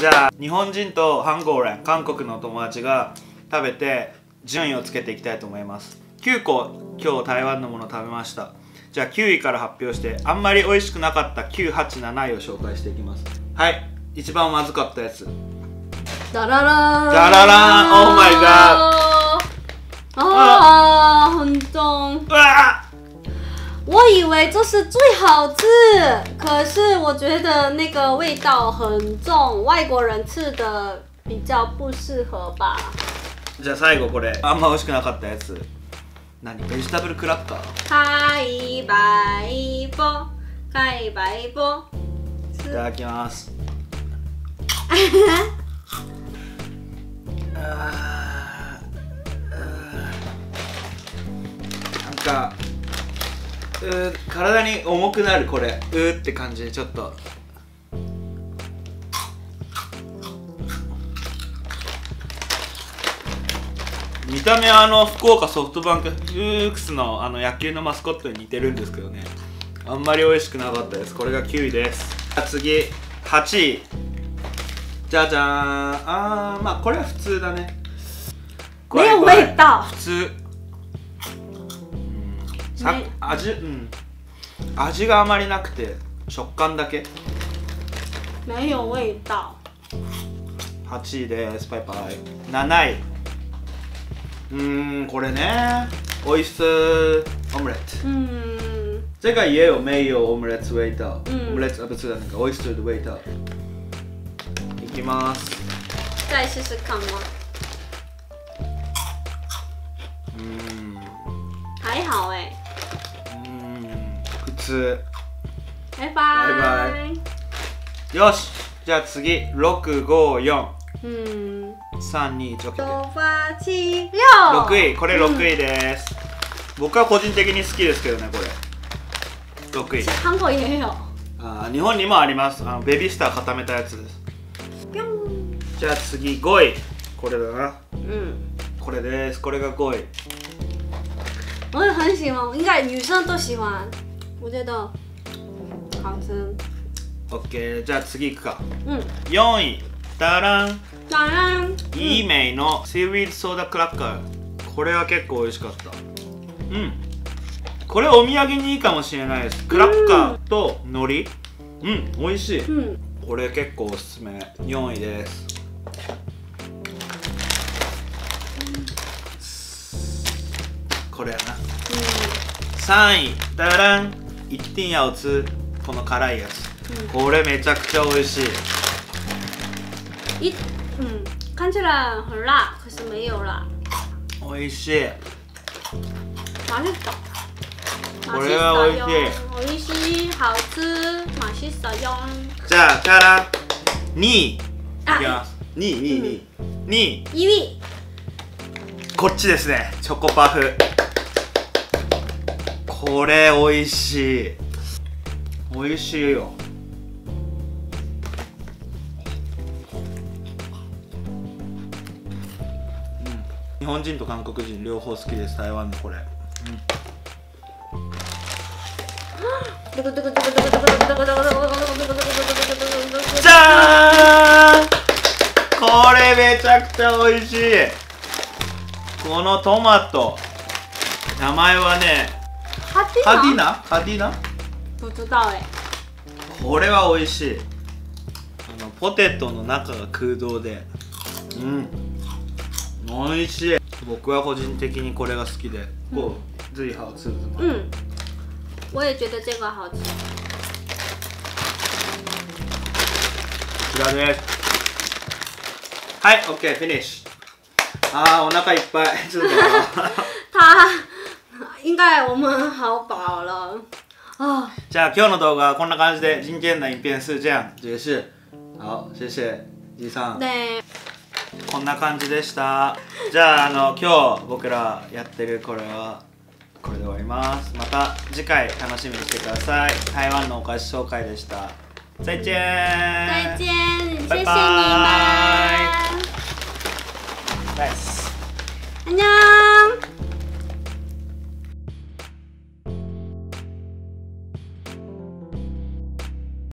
じゃあ日本人とハンゴーレン韓国の友達が食べて順位をつけていきたいと思います。9個今日台湾のもの食べました。じゃあ9位から発表してあんまり美味しくなかった987位を紹介していきます。はい。一番まずかったやつ。ダララー。ンダララー。ン Oh my god 啊，很重。うわ我以为这是最好吃，可是我觉得那个味道很重，外国人吃的比较不适合吧。ーじゃあ最後これあんま美味しくなかったやつ何ベジタブルクラッカー开白波，开白波。いただきます うー体に重くなるこれ。うーって感じでちょっと。見た目はあの福岡ソフトバンクフークスのあの野球のマスコットに似てるんですけどね。あんまり美味しくなかったです。これが9位です。次8位。じゃじゃーん。あーまあこれは普通だね。これ没有これ味道，普通。さね。味うん。味があまりなくて食感だけ。没有味道。8位です。パイパイ。7位。うーんこれね。オイスターオムレット嗯，这个也有没有 omelette 味道，嗯 omelette 啊不是那个 oyster 的味道。いきます。再试试看吗？うーん、还好哎、うーん、普通。拜拜。バイよし、じゃあ次六五四嗯，三二一 OK。九八七六。六位これ六位です。僕は個人的に好きですけどねこれ。六位。韩国也有。あー日本にもあります。あのベビースター固めたやつです。じゃあ次五位これだな。嗯，これです。これが五位。我也很喜欢，应该女生都喜欢。我觉得好吃。OK じゃあ次いくか.嗯，4位ダラン当然。イーメイのシーウィードソーダクラッカーこれは結構美味しかったうんこれお土産にいいかもしれないですクラッカーと海苔うん美味しい嗯，これ結構おす.すめ4位ですこれやな3位ダラン一点やおつこの辛いやつ、うん、これめちゃくちゃ美味しい。一很辣可是没有辣美味しい。これは美味しい。美味しい。好吃じゃあから2あ。いや2二二2位こっちですね。チョコパフ。これ美味しい。美味しいよ。ん。日本人と韓国人両方好きです。台湾のこれ。じゃーん。これめちゃくちゃ美味しい。このトマト。名前はねハディ吗？ナ？ハディナ不知道哎。これは美味しい。あのポテトの中が空洞で。うん。美味しい。僕は個人的にこれが好きで。こう最好吃嗯，我也觉得这个好吃。こちらです。はい OK フィニッシュ。あーお腹いっぱい。ちょっと。待我们好饱了。啊。じゃあ今日の動画はこんな感じで人间的影片是这样解释好谢谢じいさん。对，こんな感じでした。じゃああの今日僕らやってるこれはこれで終わります。また次回楽しみにしてください。台湾のお菓子紹介でした。再见。再见，谢拜谢你拜们，ナイス安 녕。